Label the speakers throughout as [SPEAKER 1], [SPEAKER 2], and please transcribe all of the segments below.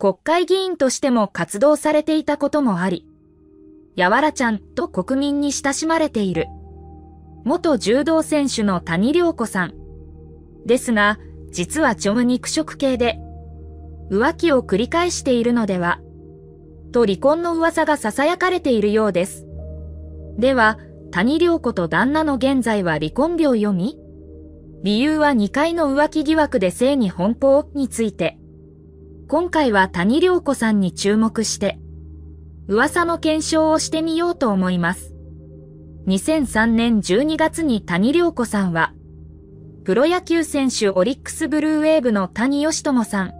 [SPEAKER 1] 国会議員としても活動されていたこともあり、やわらちゃんと国民に親しまれている。元柔道選手の谷良子さん。ですが、実は超肉食系で、浮気を繰り返しているのでは、と離婚の噂が囁かれているようです。では、谷良子と旦那の現在は離婚病読み理由は2回の浮気疑惑で性に奔放について。今回は谷良子さんに注目して、噂の検証をしてみようと思います。2003年12月に谷良子さんは、プロ野球選手オリックスブルーウェーブの谷義智さん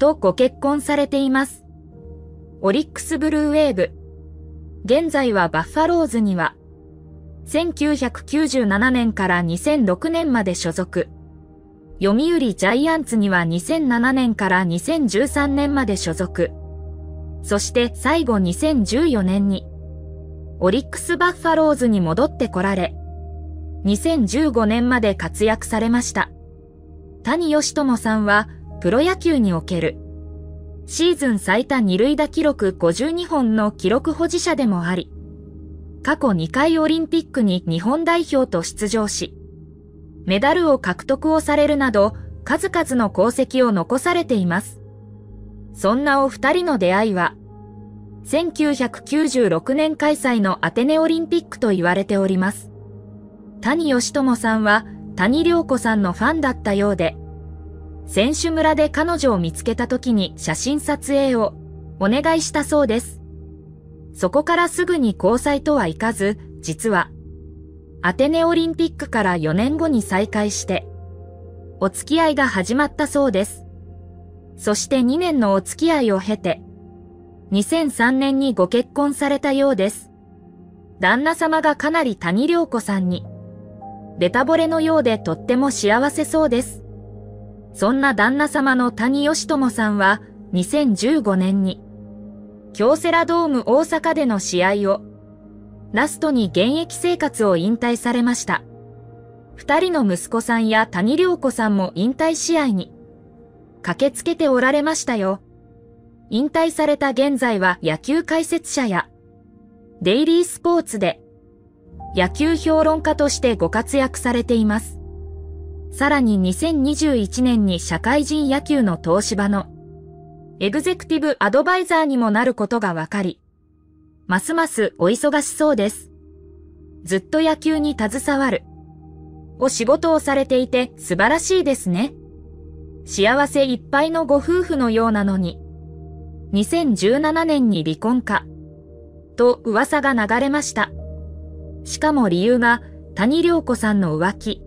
[SPEAKER 1] とご結婚されています。オリックスブルーウェーブ。現在はバッファローズには、1997年から2006年まで所属。読売ジャイアンツには2007年から2013年まで所属。そして最後2014年に、オリックスバッファローズに戻ってこられ、2015年まで活躍されました。谷義智さんは、プロ野球における、シーズン最多二塁打記録52本の記録保持者でもあり、過去2回オリンピックに日本代表と出場し、メダルを獲得をされるなど、数々の功績を残されています。そんなお二人の出会いは、1996年開催のアテネオリンピックと言われております。谷義智さんは谷良子さんのファンだったようで、選手村で彼女を見つけた時に写真撮影をお願いしたそうです。そこからすぐに交際とはいかず、実は、アテネオリンピックから4年後に再会して、お付き合いが始まったそうです。そして2年のお付き合いを経て、2003年にご結婚されたようです。旦那様がかなり谷良子さんに、ベタ惚れのようでとっても幸せそうです。そんな旦那様の谷義智さんは、2015年に、京セラドーム大阪での試合を、ラストに現役生活を引退されました。二人の息子さんや谷良子さんも引退試合に駆けつけておられましたよ。引退された現在は野球解説者やデイリースポーツで野球評論家としてご活躍されています。さらに2021年に社会人野球の東芝のエグゼクティブアドバイザーにもなることがわかり、ますますお忙しそうです。ずっと野球に携わる。お仕事をされていて素晴らしいですね。幸せいっぱいのご夫婦のようなのに、2017年に離婚か、と噂が流れました。しかも理由が谷良子さんの浮気、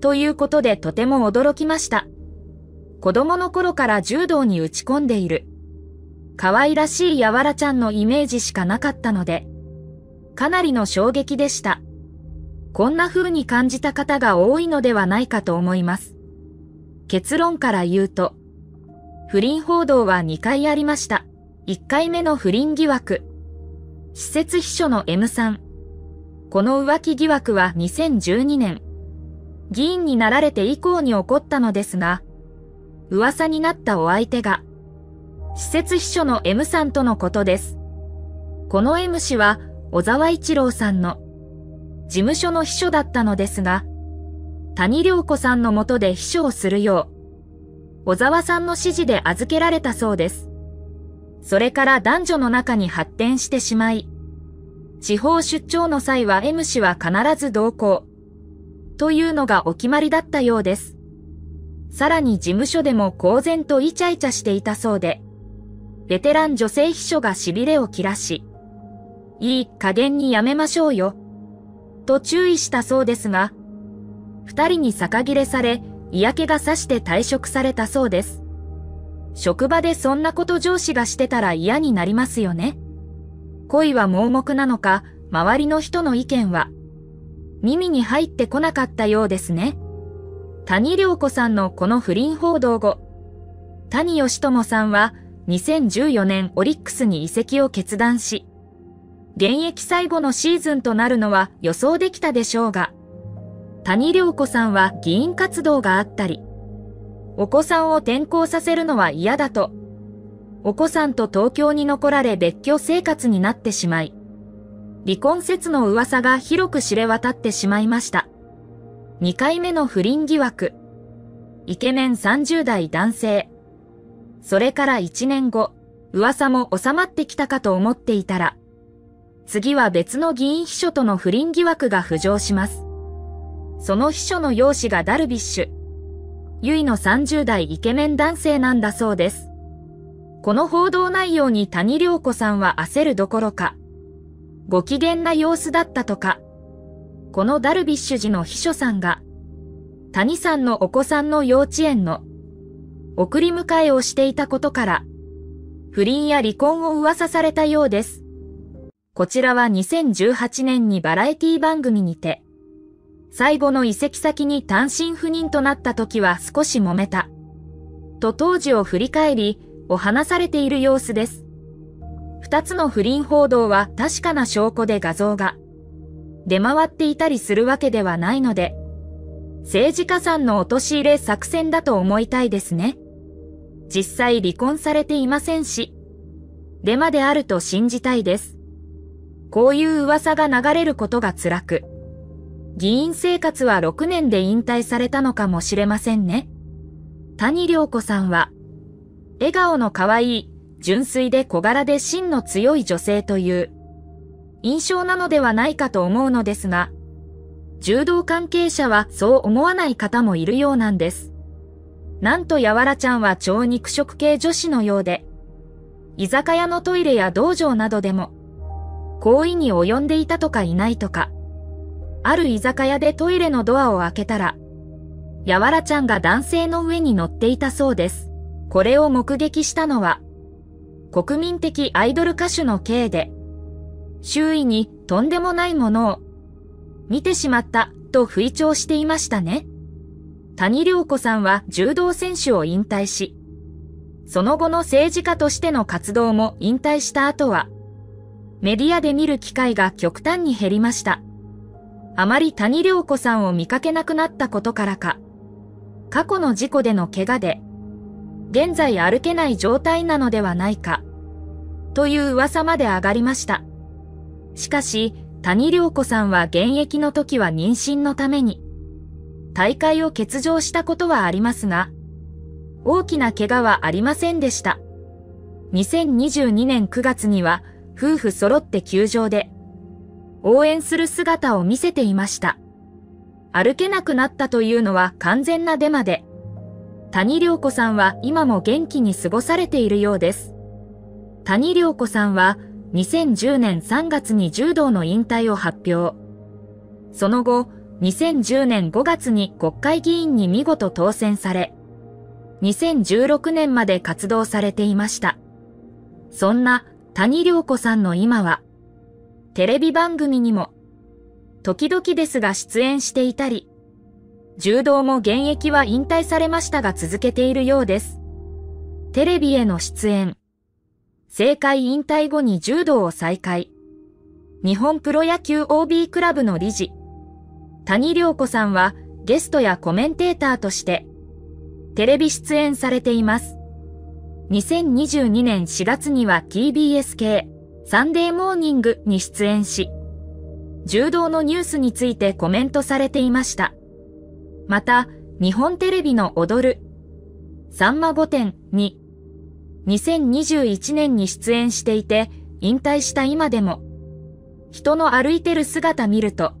[SPEAKER 1] ということでとても驚きました。子供の頃から柔道に打ち込んでいる。可愛らしいやわらちゃんのイメージしかなかったので、かなりの衝撃でした。こんな風に感じた方が多いのではないかと思います。結論から言うと、不倫報道は2回ありました。1回目の不倫疑惑。施設秘書の M さん。この浮気疑惑は2012年、議員になられて以降に起こったのですが、噂になったお相手が、施設秘書の M さんとのことです。この M 氏は、小沢一郎さんの事務所の秘書だったのですが、谷良子さんのもとで秘書をするよう、小沢さんの指示で預けられたそうです。それから男女の中に発展してしまい、地方出張の際は M 氏は必ず同行、というのがお決まりだったようです。さらに事務所でも公然とイチャイチャしていたそうで、ベテラン女性秘書が痺れを切らし、いい加減にやめましょうよ、と注意したそうですが、二人に逆切れされ、嫌気がさして退職されたそうです。職場でそんなこと上司がしてたら嫌になりますよね。恋は盲目なのか、周りの人の意見は、耳に入ってこなかったようですね。谷良子さんのこの不倫報道後、谷義智さんは2014年オリックスに移籍を決断し、現役最後のシーズンとなるのは予想できたでしょうが、谷良子さんは議員活動があったり、お子さんを転校させるのは嫌だと、お子さんと東京に残られ別居生活になってしまい、離婚説の噂が広く知れ渡ってしまいました。2回目の不倫疑惑。イケメン30代男性。それから1年後、噂も収まってきたかと思っていたら、次は別の議員秘書との不倫疑惑が浮上します。その秘書の容姿がダルビッシュ。ゆいの30代イケメン男性なんだそうです。この報道内容に谷良子さんは焦るどころか、ご機嫌な様子だったとか、このダルビッシュ寺の秘書さんが、谷さんのお子さんの幼稚園の送り迎えをしていたことから、不倫や離婚を噂されたようです。こちらは2018年にバラエティ番組にて、最後の移籍先に単身赴任となった時は少し揉めた。と当時を振り返り、お話されている様子です。二つの不倫報道は確かな証拠で画像が出回っていたりするわけではないので、政治家さんの陥れ作戦だと思いたいですね。実際離婚されていませんし、デマであると信じたいです。こういう噂が流れることが辛く、議員生活は6年で引退されたのかもしれませんね。谷良子さんは、笑顔の可愛い、純粋で小柄で芯の強い女性という印象なのではないかと思うのですが、柔道関係者はそう思わない方もいるようなんです。なんとやわらちゃんは超肉食系女子のようで、居酒屋のトイレや道場などでも、行為に及んでいたとかいないとか、ある居酒屋でトイレのドアを開けたら、やわらちゃんが男性の上に乗っていたそうです。これを目撃したのは、国民的アイドル歌手の K で、周囲にとんでもないものを見てしまったと吹聴していましたね。谷良子さんは柔道選手を引退し、その後の政治家としての活動も引退した後は、メディアで見る機会が極端に減りました。あまり谷良子さんを見かけなくなったことからか、過去の事故での怪我で、現在歩けない状態なのではないか、という噂まで上がりました。しかし、谷良子さんは現役の時は妊娠のために、大会を欠場したことはありますが、大きな怪我はありませんでした。2022年9月には、夫婦揃って球場で応援する姿を見せていました。歩けなくなったというのは完全なデマで、谷良子さんは今も元気に過ごされているようです。谷良子さんは2010年3月に柔道の引退を発表。その後、2010年5月に国会議員に見事当選され、2016年まで活動されていました。そんな谷良子さんの今は、テレビ番組にも、時々ですが出演していたり、柔道も現役は引退されましたが続けているようです。テレビへの出演。政界引退後に柔道を再開。日本プロ野球 OB クラブの理事。谷良子さんはゲストやコメンテーターとしてテレビ出演されています。2022年4月には TBS 系サンデーモーニングに出演し、柔道のニュースについてコメントされていました。また、日本テレビの踊る、さんま御殿に、2021年に出演していて、引退した今でも、人の歩いてる姿見ると、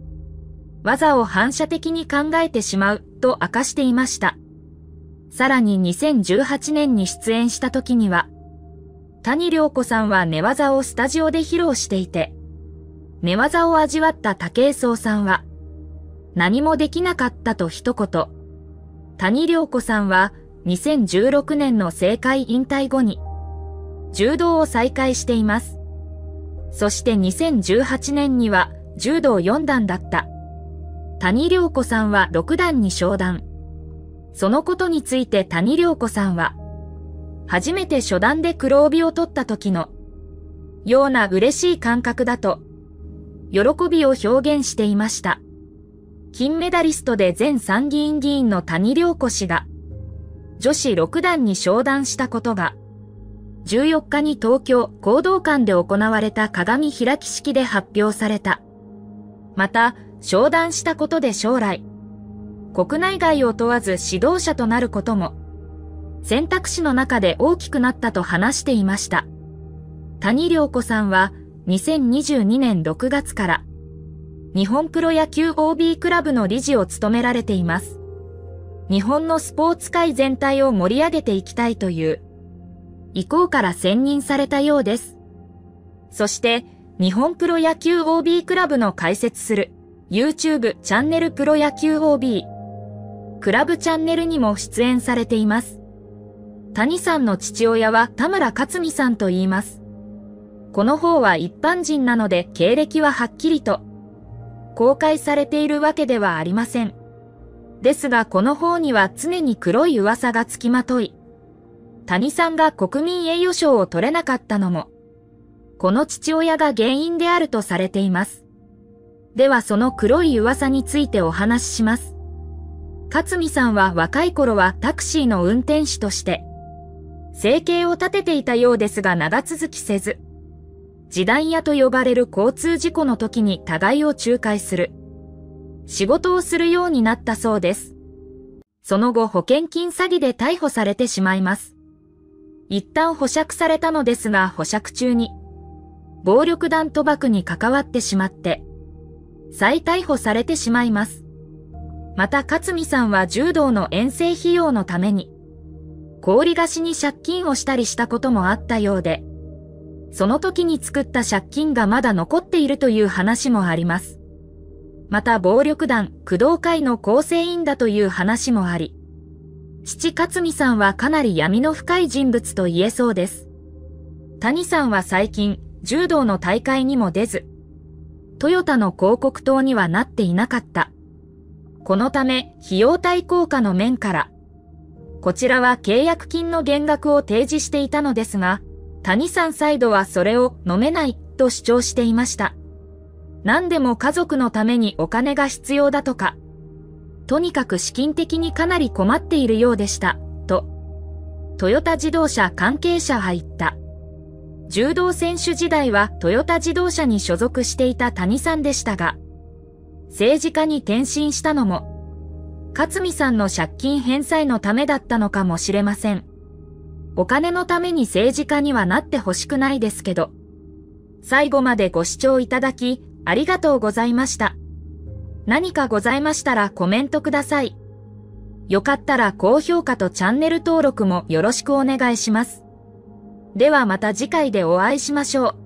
[SPEAKER 1] 技を反射的に考えてしまうと明かしていました。さらに2018年に出演した時には、谷良子さんは寝技をスタジオで披露していて、寝技を味わった武井壮さんは、何もできなかったと一言。谷良子さんは2016年の政界引退後に、柔道を再開しています。そして2018年には柔道4段だった。谷良子さんは6段に昇段。そのことについて谷良子さんは、初めて初段で黒帯を取った時の、ような嬉しい感覚だと、喜びを表現していました。金メダリストで前参議院議員の谷良子氏が、女子6段に昇段したことが、14日に東京行動館で行われた鏡開き式で発表された。また、商談したことで将来、国内外を問わず指導者となることも、選択肢の中で大きくなったと話していました。谷良子さんは2022年6月から日本プロ野球 OB クラブの理事を務められています。日本のスポーツ界全体を盛り上げていきたいという意向から選任されたようです。そして日本プロ野球 OB クラブの開設する YouTube チャンネルプロ野球 OB クラブチャンネルにも出演されています。谷さんの父親は田村克美さんと言います。この方は一般人なので経歴ははっきりと公開されているわけではありません。ですがこの方には常に黒い噂がつきまとい、谷さんが国民栄誉賞を取れなかったのも、この父親が原因であるとされています。ではその黒い噂についてお話しします。勝美さんは若い頃はタクシーの運転手として、生計を立てていたようですが長続きせず、時代屋と呼ばれる交通事故の時に互いを仲介する。仕事をするようになったそうです。その後保険金詐欺で逮捕されてしまいます。一旦保釈されたのですが保釈中に、暴力団賭博に関わってしまって、再逮捕されてしまいます。また勝美さんは柔道の遠征費用のために、氷菓子に借金をしたりしたこともあったようで、その時に作った借金がまだ残っているという話もあります。また暴力団、工藤会の構成員だという話もあり、父勝美さんはかなり闇の深い人物と言えそうです。谷さんは最近、柔道の大会にも出ず、トヨタの広告塔にはなっていなかった。このため、費用対効果の面から、こちらは契約金の減額を提示していたのですが、谷さんサイドはそれを飲めないと主張していました。何でも家族のためにお金が必要だとか、とにかく資金的にかなり困っているようでした、と、トヨタ自動車関係者は言った。柔道選手時代はトヨタ自動車に所属していた谷さんでしたが、政治家に転身したのも、勝美さんの借金返済のためだったのかもしれません。お金のために政治家にはなってほしくないですけど。最後までご視聴いただき、ありがとうございました。何かございましたらコメントください。よかったら高評価とチャンネル登録もよろしくお願いします。ではまた次回でお会いしましょう。